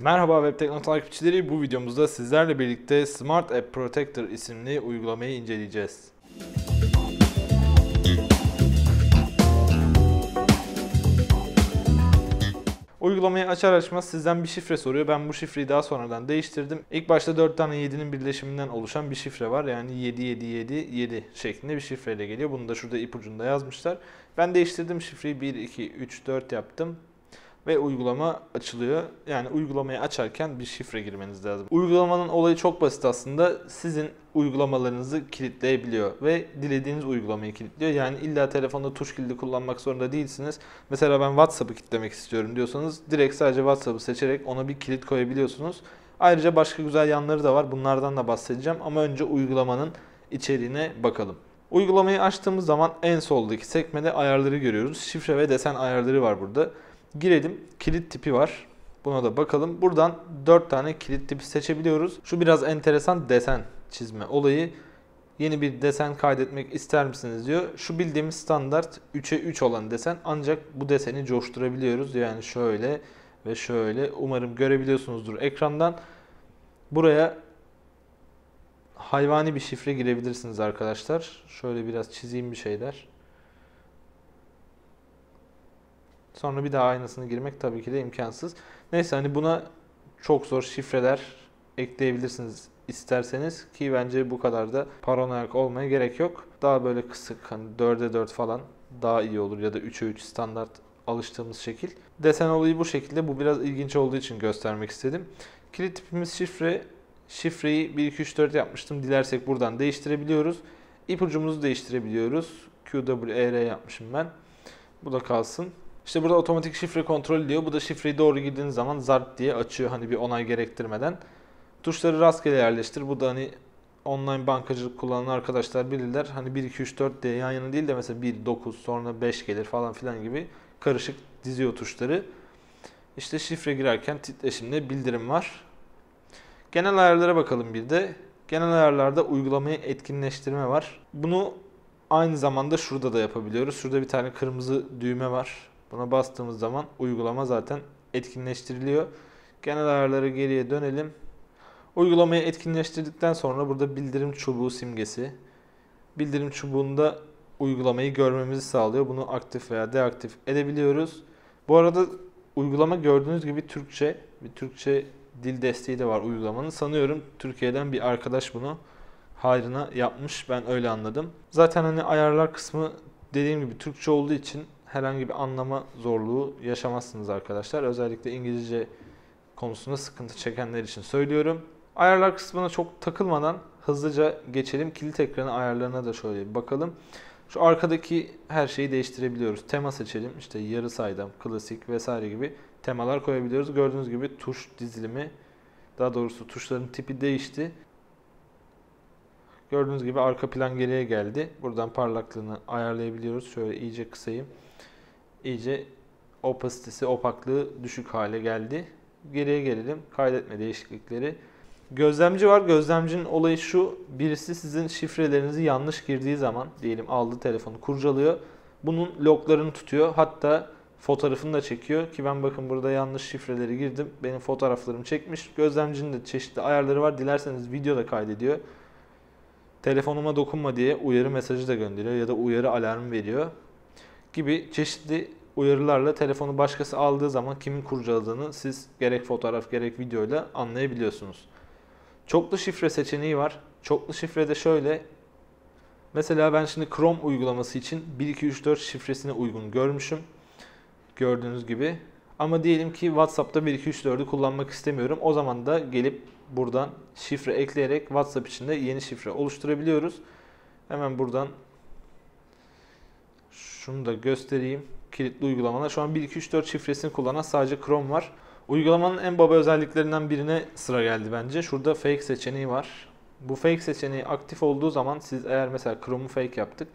Merhaba Web Tekno takipçileri. Bu videomuzda sizlerle birlikte Smart App Protector isimli uygulamayı inceleyeceğiz. Uygulamayı açar açmaz sizden bir şifre soruyor. Ben bu şifreyi daha sonradan değiştirdim. İlk başta 4 tane 7'nin birleşiminden oluşan bir şifre var. Yani 7 7 7 7 şeklinde bir şifreyle geliyor. Bunu da şurada ipucunda yazmışlar. Ben değiştirdim şifreyi 1 2 3 4 yaptım ve uygulama açılıyor. Yani uygulamayı açarken bir şifre girmeniz lazım. Uygulamanın olayı çok basit aslında. Sizin uygulamalarınızı kilitleyebiliyor ve dilediğiniz uygulamayı kilitliyor. Yani illa telefonda tuş kilidi kullanmak zorunda değilsiniz. Mesela ben WhatsApp'ı kilitlemek istiyorum diyorsanız direkt sadece WhatsApp'ı seçerek ona bir kilit koyabiliyorsunuz. Ayrıca başka güzel yanları da var. Bunlardan da bahsedeceğim ama önce uygulamanın içeriğine bakalım. Uygulamayı açtığımız zaman en soldaki sekmede ayarları görüyoruz. Şifre ve desen ayarları var burada. Girelim. Kilit tipi var. Buna da bakalım. Buradan 4 tane kilit tipi seçebiliyoruz. Şu biraz enteresan desen çizme olayı. Yeni bir desen kaydetmek ister misiniz diyor. Şu bildiğimiz standart 3'e 3 olan desen ancak bu deseni coşturabiliyoruz. Yani şöyle ve şöyle. Umarım görebiliyorsunuzdur ekrandan. Buraya hayvani bir şifre girebilirsiniz arkadaşlar. Şöyle biraz çizeyim bir şeyler. Sonra bir daha aynısını girmek tabii ki de imkansız. Neyse hani buna çok zor şifreler ekleyebilirsiniz isterseniz ki bence bu kadar da paranoyak olmaya gerek yok. Daha böyle kısık hani 4'e 4 falan daha iyi olur ya da 3'e 3 standart alıştığımız şekil. Desen olayı bu şekilde. Bu biraz ilginç olduğu için göstermek istedim. Kilit tipimiz şifre. Şifreyi 1 2 3 4 yapmıştım. Dilersek buradan değiştirebiliyoruz. İpucumuzu değiştirebiliyoruz. QWER yapmışım ben. Bu da kalsın. İşte burada otomatik şifre kontrolü diyor. Bu da şifreyi doğru girdiğiniz zaman zart diye açıyor hani bir onay gerektirmeden. Tuşları rastgele yerleştir. Bu da hani online bankacılık kullanan arkadaşlar bilirler. Hani 1 2 3 4 diye yan yana değil de mesela 1 9 sonra 5 gelir falan filan gibi karışık diziyor tuşları. İşte şifre girerken titreşimli bildirim var. Genel ayarlara bakalım bir de. Genel ayarlarda uygulamayı etkinleştirme var. Bunu aynı zamanda şurada da yapabiliyoruz. Şurada bir tane kırmızı düğme var. Buna bastığımız zaman uygulama zaten etkinleştiriliyor. Genel ayarları geriye dönelim. Uygulamayı etkinleştirdikten sonra burada bildirim çubuğu simgesi. Bildirim çubuğunda uygulamayı görmemizi sağlıyor. Bunu aktif veya deaktif edebiliyoruz. Bu arada uygulama gördüğünüz gibi Türkçe. Bir Türkçe dil desteği de var uygulamanın. Sanıyorum Türkiye'den bir arkadaş bunu hayrına yapmış. Ben öyle anladım. Zaten hani ayarlar kısmı dediğim gibi Türkçe olduğu için herhangi bir anlama zorluğu yaşamazsınız arkadaşlar. Özellikle İngilizce konusunda sıkıntı çekenler için söylüyorum. Ayarlar kısmına çok takılmadan hızlıca geçelim. Kilit ekranı ayarlarına da şöyle bir bakalım. Şu arkadaki her şeyi değiştirebiliyoruz. Tema seçelim. İşte yarı saydam, klasik vesaire gibi temalar koyabiliyoruz. Gördüğünüz gibi tuş dizilimi, daha doğrusu tuşların tipi değişti. Gördüğünüz gibi arka plan geriye geldi. Buradan parlaklığını ayarlayabiliyoruz. Şöyle iyice kısayım iyice opasitesi, opaklığı düşük hale geldi. Geriye gelelim. Kaydetme değişiklikleri. Gözlemci var. Gözlemcinin olayı şu. Birisi sizin şifrelerinizi yanlış girdiği zaman diyelim aldı telefonu kurcalıyor. Bunun loglarını tutuyor. Hatta fotoğrafını da çekiyor ki ben bakın burada yanlış şifreleri girdim. Benim fotoğraflarımı çekmiş. Gözlemcinin de çeşitli ayarları var. Dilerseniz video da kaydediyor. Telefonuma dokunma diye uyarı mesajı da gönderiyor ya da uyarı alarmı veriyor gibi çeşitli uyarılarla telefonu başkası aldığı zaman kimin kurcaladığını siz gerek fotoğraf gerek videoyla anlayabiliyorsunuz. Çoklu şifre seçeneği var. Çoklu şifre de şöyle. Mesela ben şimdi Chrome uygulaması için 1234 şifresine uygun görmüşüm. Gördüğünüz gibi. Ama diyelim ki WhatsApp'ta 1234'ü kullanmak istemiyorum. O zaman da gelip buradan şifre ekleyerek WhatsApp içinde yeni şifre oluşturabiliyoruz. Hemen buradan şunu da göstereyim. Kilitli uygulamalar. Şu an 1, 2, 3, 4 şifresini kullanan sadece Chrome var. Uygulamanın en baba özelliklerinden birine sıra geldi bence. Şurada fake seçeneği var. Bu fake seçeneği aktif olduğu zaman siz eğer mesela Chrome'u fake yaptık.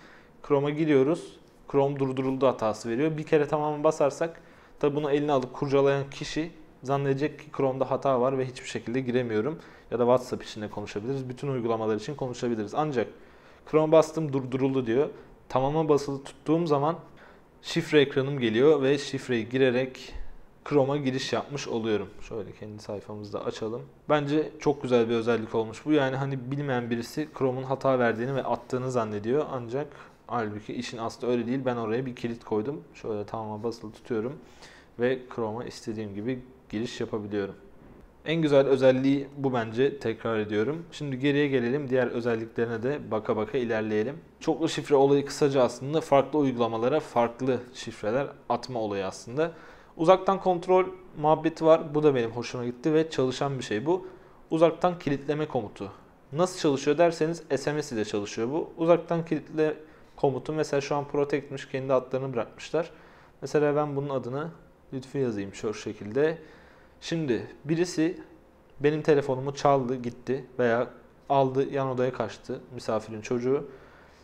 Chrome'a giriyoruz. Chrome durduruldu hatası veriyor. Bir kere tamamen basarsak tabi bunu eline alıp kurcalayan kişi zannedecek ki Chrome'da hata var ve hiçbir şekilde giremiyorum. Ya da WhatsApp içinde konuşabiliriz. Bütün uygulamalar için konuşabiliriz. Ancak Chrome bastım durduruldu diyor tamama basılı tuttuğum zaman şifre ekranım geliyor ve şifreyi girerek Chrome'a giriş yapmış oluyorum. Şöyle kendi sayfamızda açalım. Bence çok güzel bir özellik olmuş bu. Yani hani bilmeyen birisi Chrome'un hata verdiğini ve attığını zannediyor. Ancak halbuki işin aslı öyle değil. Ben oraya bir kilit koydum. Şöyle tamama basılı tutuyorum ve Chrome'a istediğim gibi giriş yapabiliyorum. En güzel özelliği bu bence tekrar ediyorum. Şimdi geriye gelelim diğer özelliklerine de baka baka ilerleyelim. Çoklu şifre olayı kısaca aslında farklı uygulamalara farklı şifreler atma olayı aslında. Uzaktan kontrol muhabbeti var. Bu da benim hoşuma gitti ve çalışan bir şey bu. Uzaktan kilitleme komutu. Nasıl çalışıyor derseniz SMS ile çalışıyor bu. Uzaktan kilitle komutu mesela şu an protectmiş kendi adlarını bırakmışlar. Mesela ben bunun adını Lütfü yazayım şu şekilde. Şimdi birisi benim telefonumu çaldı gitti veya aldı yan odaya kaçtı misafirin çocuğu.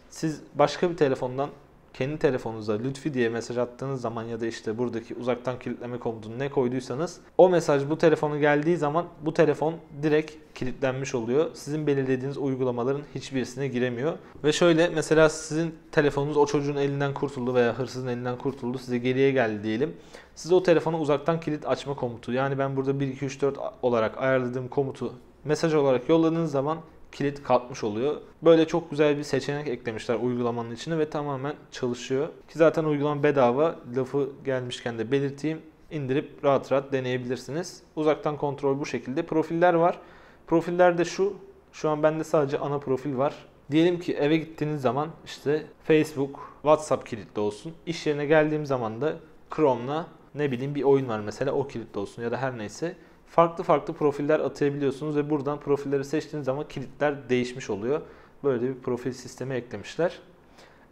Siz başka bir telefondan kendi telefonunuza Lütfi diye mesaj attığınız zaman ya da işte buradaki uzaktan kilitleme komutunu ne koyduysanız o mesaj bu telefona geldiği zaman bu telefon direkt kilitlenmiş oluyor. Sizin belirlediğiniz uygulamaların hiçbirisine giremiyor. Ve şöyle mesela sizin telefonunuz o çocuğun elinden kurtuldu veya hırsızın elinden kurtuldu size geriye geldi diyelim. Siz o telefona uzaktan kilit açma komutu yani ben burada 1 2 3 4 olarak ayarladığım komutu mesaj olarak yolladığınız zaman kilit kalkmış oluyor. Böyle çok güzel bir seçenek eklemişler uygulamanın içine ve tamamen çalışıyor. Ki zaten uygulama bedava. Lafı gelmişken de belirteyim. İndirip rahat rahat deneyebilirsiniz. Uzaktan kontrol bu şekilde. Profiller var. Profiller de şu. Şu an bende sadece ana profil var. Diyelim ki eve gittiğiniz zaman işte Facebook, WhatsApp kilitli olsun. İş yerine geldiğim zaman da Chrome'la ne bileyim bir oyun var mesela o kilitli olsun ya da her neyse farklı farklı profiller atayabiliyorsunuz ve buradan profilleri seçtiğiniz zaman kilitler değişmiş oluyor. Böyle bir profil sistemi eklemişler.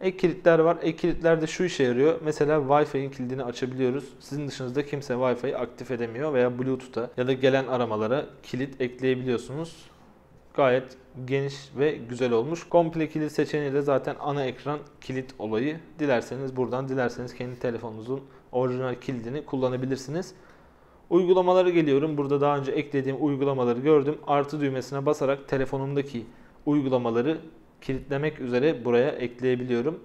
Ek kilitler var. Ek kilitler de şu işe yarıyor. Mesela Wi-Fi'nin kilidini açabiliyoruz. Sizin dışınızda kimse Wi-Fi'yi aktif edemiyor veya Bluetooth'a ya da gelen aramalara kilit ekleyebiliyorsunuz. Gayet geniş ve güzel olmuş. Komple kilit seçeneği de zaten ana ekran kilit olayı. Dilerseniz buradan, dilerseniz kendi telefonunuzun orijinal kilidini kullanabilirsiniz. Uygulamalara geliyorum. Burada daha önce eklediğim uygulamaları gördüm. Artı düğmesine basarak telefonumdaki uygulamaları kilitlemek üzere buraya ekleyebiliyorum.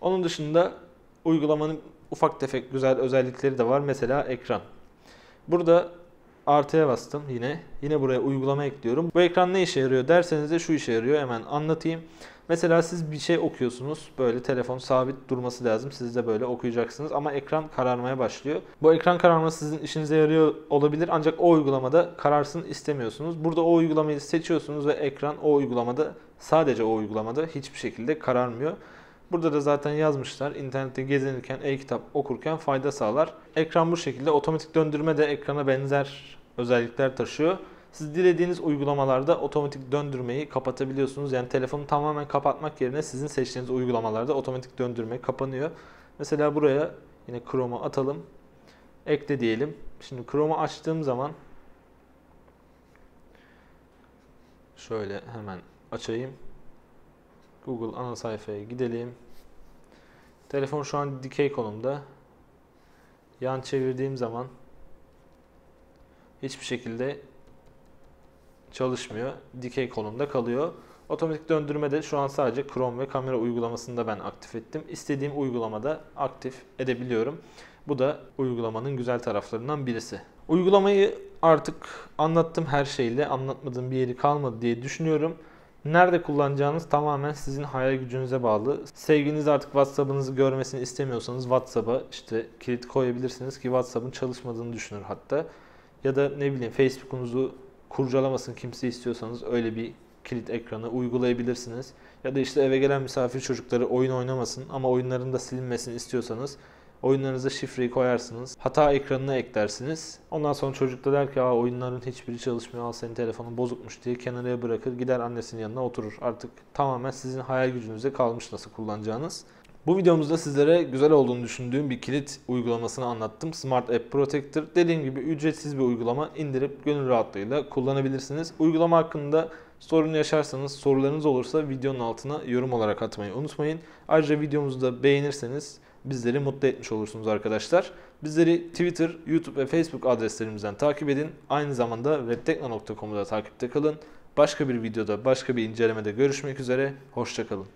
Onun dışında uygulamanın ufak tefek güzel özellikleri de var. Mesela ekran. Burada artıya bastım yine. Yine buraya uygulama ekliyorum. Bu ekran ne işe yarıyor derseniz de şu işe yarıyor. Hemen anlatayım. Mesela siz bir şey okuyorsunuz. Böyle telefon sabit durması lazım. Siz de böyle okuyacaksınız ama ekran kararmaya başlıyor. Bu ekran kararması sizin işinize yarıyor olabilir ancak o uygulamada kararsın istemiyorsunuz. Burada o uygulamayı seçiyorsunuz ve ekran o uygulamada sadece o uygulamada hiçbir şekilde kararmıyor. Burada da zaten yazmışlar. İnternette gezinirken, e-kitap okurken fayda sağlar. Ekran bu şekilde. Otomatik döndürme de ekrana benzer özellikler taşıyor. Siz dilediğiniz uygulamalarda otomatik döndürmeyi kapatabiliyorsunuz. Yani telefonu tamamen kapatmak yerine sizin seçtiğiniz uygulamalarda otomatik döndürme kapanıyor. Mesela buraya yine Chrome'u atalım. Ekle diyelim. Şimdi Chrome'u açtığım zaman şöyle hemen açayım. Google ana sayfaya gidelim. Telefon şu an dikey konumda. Yan çevirdiğim zaman hiçbir şekilde çalışmıyor. Dikey konumda kalıyor. Otomatik döndürme de şu an sadece Chrome ve kamera uygulamasında ben aktif ettim. İstediğim uygulamada aktif edebiliyorum. Bu da uygulamanın güzel taraflarından birisi. Uygulamayı artık anlattım her şeyle. Anlatmadığım bir yeri kalmadı diye düşünüyorum. Nerede kullanacağınız tamamen sizin hayal gücünüze bağlı. Sevginiz artık WhatsApp'ınızı görmesini istemiyorsanız WhatsApp'a işte kilit koyabilirsiniz ki WhatsApp'ın çalışmadığını düşünür hatta. Ya da ne bileyim Facebook'unuzu kurcalamasın kimse istiyorsanız öyle bir kilit ekranı uygulayabilirsiniz. Ya da işte eve gelen misafir çocukları oyun oynamasın ama oyunların da silinmesini istiyorsanız oyunlarınıza şifreyi koyarsınız. Hata ekranına eklersiniz. Ondan sonra çocuk da der ki Aa, oyunların hiçbiri çalışmıyor al senin telefonun bozukmuş diye kenara bırakır gider annesinin yanına oturur. Artık tamamen sizin hayal gücünüze kalmış nasıl kullanacağınız. Bu videomuzda sizlere güzel olduğunu düşündüğüm bir kilit uygulamasını anlattım. Smart App Protector. Dediğim gibi ücretsiz bir uygulama. indirip gönül rahatlığıyla kullanabilirsiniz. Uygulama hakkında sorun yaşarsanız, sorularınız olursa videonun altına yorum olarak atmayı unutmayın. Ayrıca videomuzu da beğenirseniz bizleri mutlu etmiş olursunuz arkadaşlar. Bizleri Twitter, YouTube ve Facebook adreslerimizden takip edin. Aynı zamanda webtekno.com'u da takipte kalın. Başka bir videoda, başka bir incelemede görüşmek üzere. Hoşçakalın.